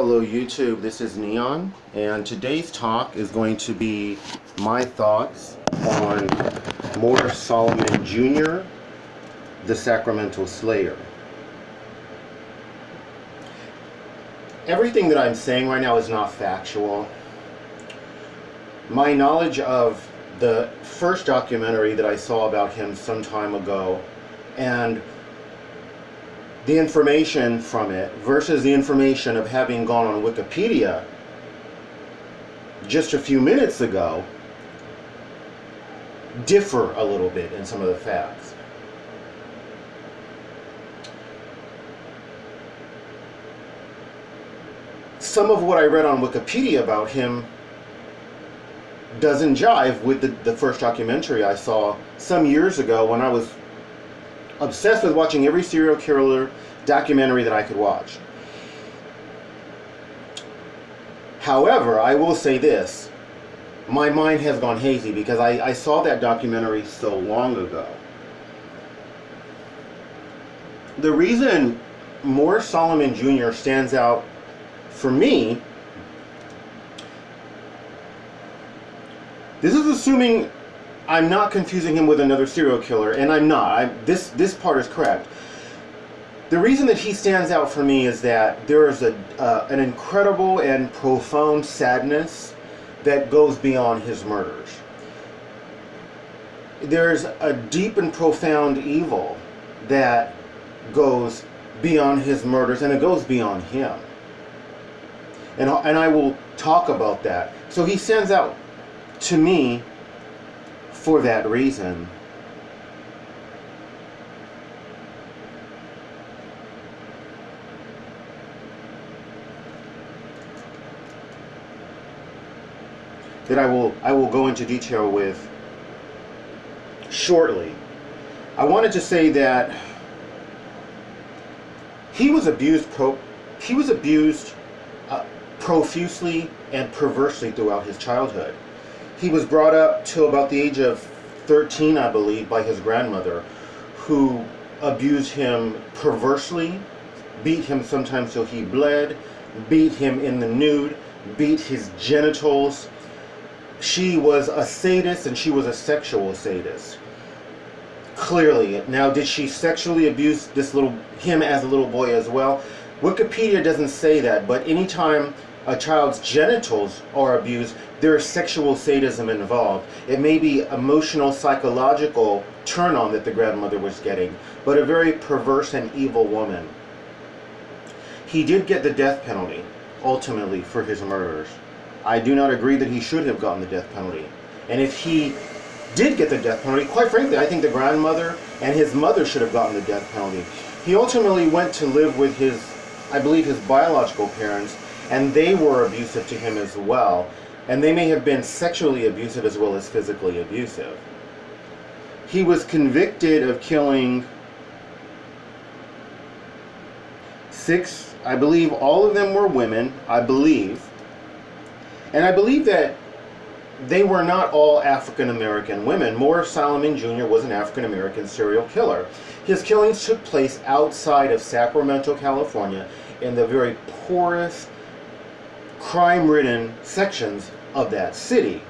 Hello YouTube, this is Neon, and today's talk is going to be my thoughts on Morris Solomon Jr., the Sacramento Slayer. Everything that I'm saying right now is not factual. My knowledge of the first documentary that I saw about him some time ago and the information from it versus the information of having gone on Wikipedia just a few minutes ago differ a little bit in some of the facts. Some of what I read on Wikipedia about him doesn't jive with the, the first documentary I saw some years ago when I was obsessed with watching every serial killer documentary that I could watch. However, I will say this. My mind has gone hazy because I, I saw that documentary so long ago. The reason Morris Solomon Jr. stands out for me, this is assuming I'm not confusing him with another serial killer, and I'm not. I, this this part is correct. The reason that he stands out for me is that there is a uh, an incredible and profound sadness that goes beyond his murders. There's a deep and profound evil that goes beyond his murders, and it goes beyond him. And and I will talk about that. So he stands out to me for that reason. That I will I will go into detail with shortly. I wanted to say that he was abused pro he was abused uh, profusely and perversely throughout his childhood. He was brought up till about the age of 13, I believe, by his grandmother, who abused him perversely, beat him sometimes till he bled, beat him in the nude, beat his genitals. She was a sadist and she was a sexual sadist. Clearly. Now, did she sexually abuse this little him as a little boy as well? Wikipedia doesn't say that, but anytime a child's genitals are abused, there is sexual sadism involved. It may be emotional, psychological turn on that the grandmother was getting, but a very perverse and evil woman. He did get the death penalty, ultimately, for his murders. I do not agree that he should have gotten the death penalty. And if he did get the death penalty, quite frankly, I think the grandmother and his mother should have gotten the death penalty. He ultimately went to live with his, I believe, his biological parents and they were abusive to him as well. And they may have been sexually abusive as well as physically abusive. He was convicted of killing six, I believe all of them were women, I believe. And I believe that they were not all African American women. Morris Solomon Jr. was an African American serial killer. His killings took place outside of Sacramento, California, in the very poorest, crime-ridden sections of that city.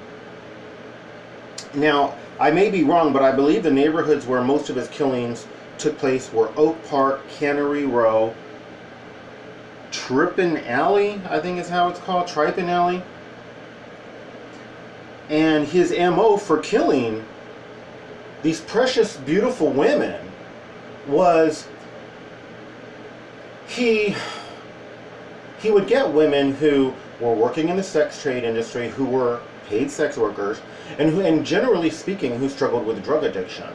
Now, I may be wrong, but I believe the neighborhoods where most of his killings took place were Oak Park, Cannery Row, Trippin Alley, I think is how it's called, Trippin Alley. And his MO for killing these precious, beautiful women was he he would get women who were working in the sex trade industry, who were paid sex workers, and who, and generally speaking, who struggled with drug addiction.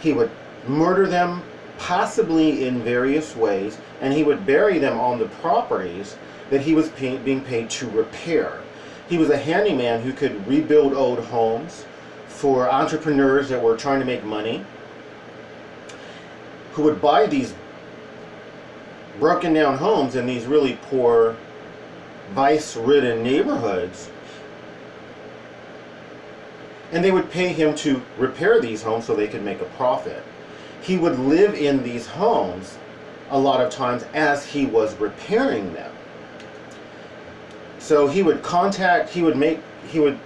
He would murder them, possibly in various ways, and he would bury them on the properties that he was pay, being paid to repair. He was a handyman who could rebuild old homes for entrepreneurs that were trying to make money, who would buy these broken down homes in these really poor, vice-ridden neighborhoods. And they would pay him to repair these homes so they could make a profit. He would live in these homes a lot of times as he was repairing them. So he would contact, he would make, he would,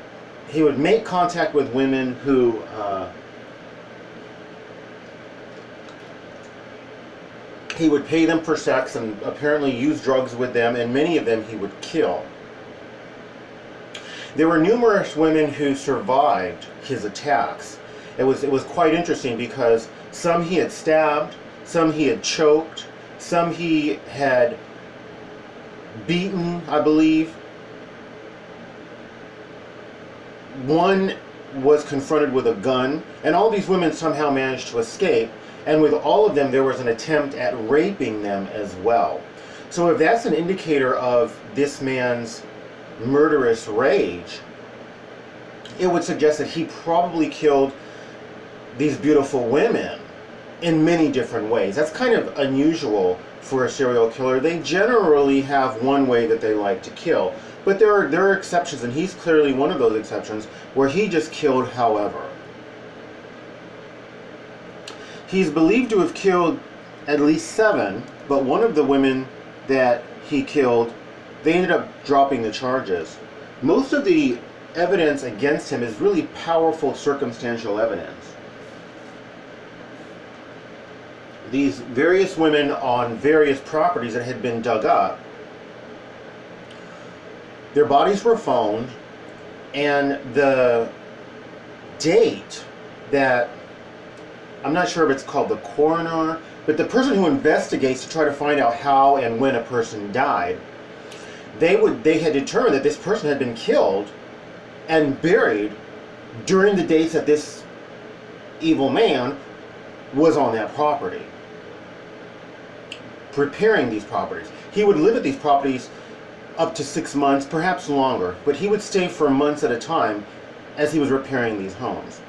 he would make contact with women who. Uh, he would pay them for sex and apparently use drugs with them, and many of them he would kill. There were numerous women who survived his attacks. It was it was quite interesting because some he had stabbed, some he had choked, some he had beaten, I believe. One was confronted with a gun, and all these women somehow managed to escape. And with all of them, there was an attempt at raping them as well. So, if that's an indicator of this man's murderous rage, it would suggest that he probably killed these beautiful women in many different ways. That's kind of unusual for a serial killer. They generally have one way that they like to kill. But there are there are exceptions, and he's clearly one of those exceptions where he just killed however. He's believed to have killed at least seven, but one of the women that he killed, they ended up dropping the charges. Most of the evidence against him is really powerful circumstantial evidence. these various women on various properties that had been dug up. Their bodies were found, and the date that I'm not sure if it's called the coroner, but the person who investigates to try to find out how and when a person died, they would they had determined that this person had been killed and buried during the dates that this evil man was on that property preparing these properties. He would live at these properties up to six months, perhaps longer, but he would stay for months at a time as he was repairing these homes.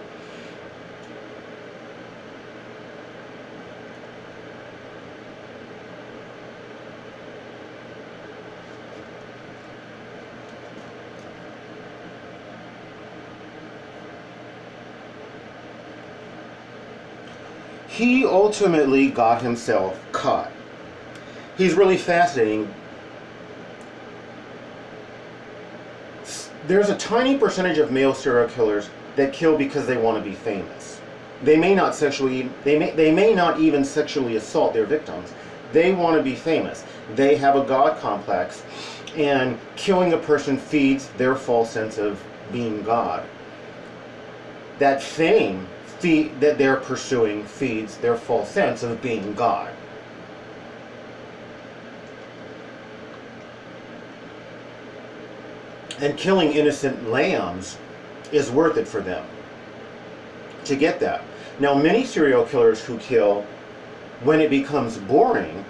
He ultimately got himself caught he's really fascinating. There's a tiny percentage of male serial killers that kill because they want to be famous. They may not sexually they may they may not even sexually assault their victims. They want to be famous. They have a god complex and killing a person feeds their false sense of being god. That fame feed, that they're pursuing feeds their false sense of being god. And killing innocent lambs is worth it for them to get that. Now, many serial killers who kill, when it becomes boring,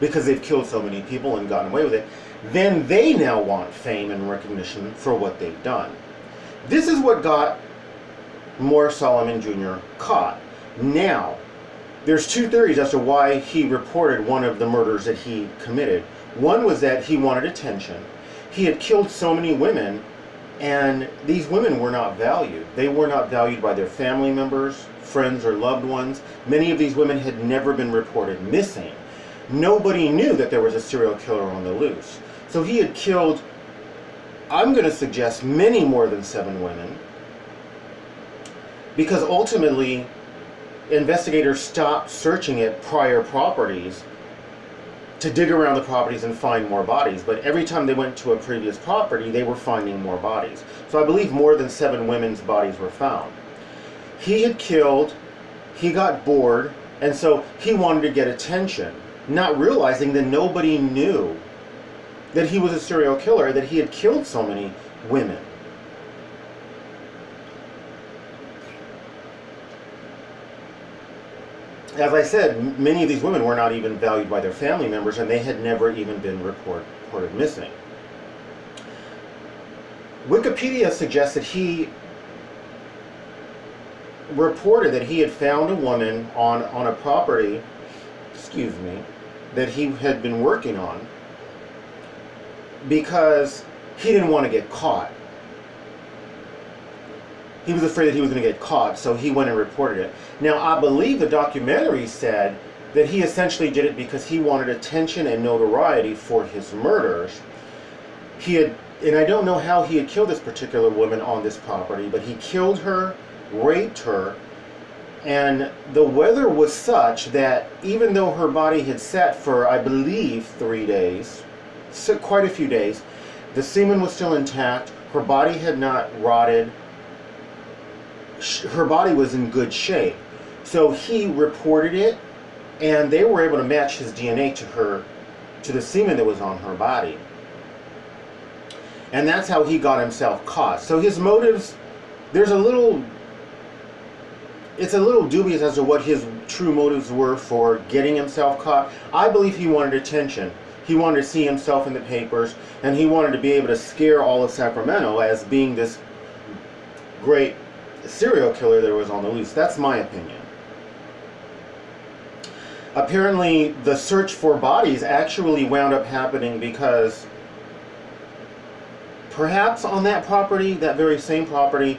because they've killed so many people and gotten away with it, then they now want fame and recognition for what they've done. This is what got Morris Solomon Jr. caught. Now, there's two theories as to why he reported one of the murders that he committed. One was that he wanted attention, he had killed so many women and these women were not valued. They were not valued by their family members, friends, or loved ones. Many of these women had never been reported missing. Nobody knew that there was a serial killer on the loose. So he had killed, I'm going to suggest, many more than seven women. Because ultimately, investigators stopped searching at prior properties to dig around the properties and find more bodies. But every time they went to a previous property, they were finding more bodies. So I believe more than seven women's bodies were found. He had killed, he got bored, and so he wanted to get attention, not realizing that nobody knew that he was a serial killer, that he had killed so many women. As I said, many of these women were not even valued by their family members and they had never even been report, reported missing. Wikipedia suggests that he reported that he had found a woman on, on a property, excuse me, that he had been working on because he didn't want to get caught he was afraid that he was going to get caught, so he went and reported it. Now, I believe the documentary said that he essentially did it because he wanted attention and notoriety for his murders. He had and I don't know how he had killed this particular woman on this property, but he killed her, raped her, and the weather was such that even though her body had sat for, I believe, three days, quite a few days, the semen was still intact, her body had not rotted, her body was in good shape. So he reported it, and they were able to match his DNA to her, to the semen that was on her body. And that's how he got himself caught. So his motives, there's a little, it's a little dubious as to what his true motives were for getting himself caught. I believe he wanted attention. He wanted to see himself in the papers, and he wanted to be able to scare all of Sacramento as being this great serial killer there was on the loose. That's my opinion. Apparently, the search for bodies actually wound up happening because perhaps on that property, that very same property,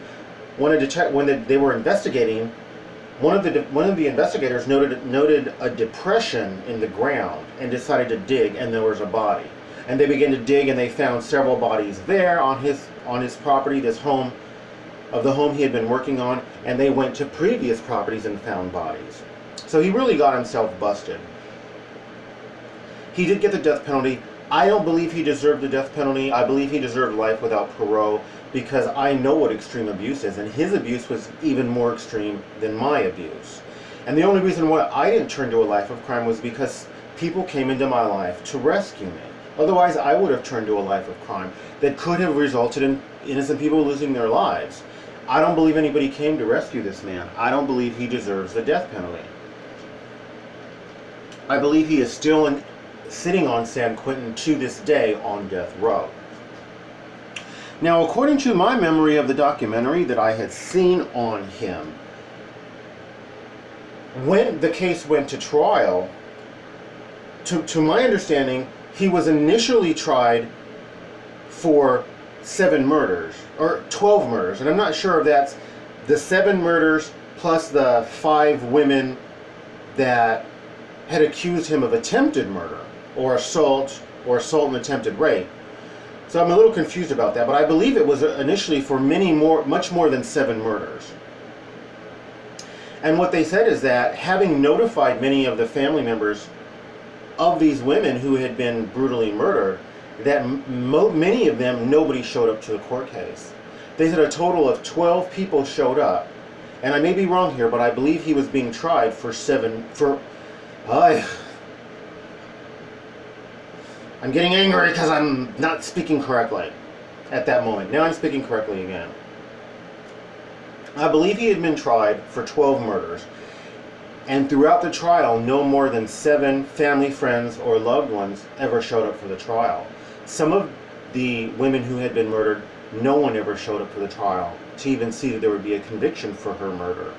wanted to check when they were investigating, one of the one of the investigators noted noted a depression in the ground and decided to dig, and there was a body. And they began to dig, and they found several bodies there on his on his property, this home of the home he had been working on, and they went to previous properties and found bodies. So he really got himself busted. He did get the death penalty. I don't believe he deserved the death penalty. I believe he deserved life without parole because I know what extreme abuse is, and his abuse was even more extreme than my abuse. And the only reason why I didn't turn to a life of crime was because people came into my life to rescue me. Otherwise, I would have turned to a life of crime that could have resulted in innocent people losing their lives. I don't believe anybody came to rescue this man. I don't believe he deserves the death penalty. I believe he is still in, sitting on San Quentin to this day on death row. Now, according to my memory of the documentary that I had seen on him, when the case went to trial, to, to my understanding, he was initially tried for seven murders, or 12 murders, and I'm not sure if that's the seven murders plus the five women that had accused him of attempted murder or assault or assault and attempted rape. So I'm a little confused about that, but I believe it was initially for many more, much more than seven murders. And what they said is that having notified many of the family members of these women who had been brutally murdered, that many of them, nobody showed up to the court case. They said a total of 12 people showed up. And I may be wrong here, but I believe he was being tried for seven, for I, I'm getting angry because I'm not speaking correctly at that moment. Now I'm speaking correctly again. I believe he had been tried for 12 murders, and throughout the trial, no more than seven family, friends, or loved ones ever showed up for the trial. Some of the women who had been murdered, no one ever showed up for the trial to even see that there would be a conviction for her murder.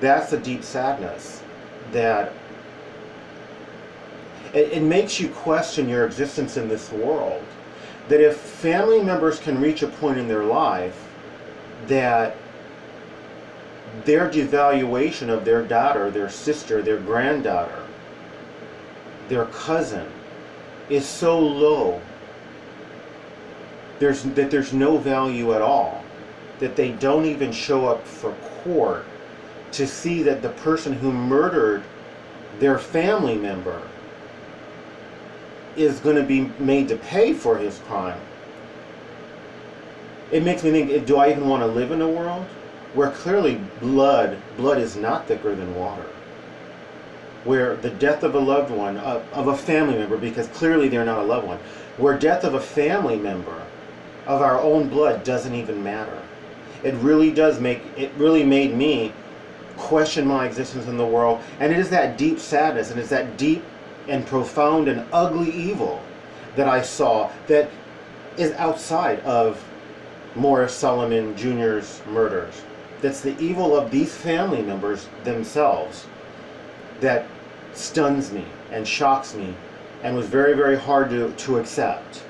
That's the deep sadness that it, it makes you question your existence in this world. That if family members can reach a point in their life that their devaluation of their daughter, their sister, their granddaughter, their cousin is so low there's that there's no value at all that they don't even show up for court to see that the person who murdered their family member is going to be made to pay for his crime. It makes me think, do I even want to live in a world where clearly blood, blood is not thicker than water? Where the death of a loved one, of, of a family member, because clearly they're not a loved one, where death of a family member of our own blood doesn't even matter. It really does make, it really made me question my existence in the world. And it is that deep sadness and it's that deep and profound and ugly evil that I saw that is outside of Morris Solomon Jr.'s murders. That's the evil of these family members themselves that stuns me and shocks me and was very, very hard to, to accept.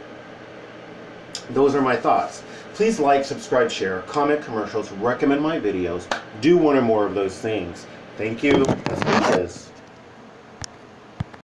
Those are my thoughts. Please like, subscribe, share, comment commercials, recommend my videos, do one or more of those things. Thank you. That's what it is.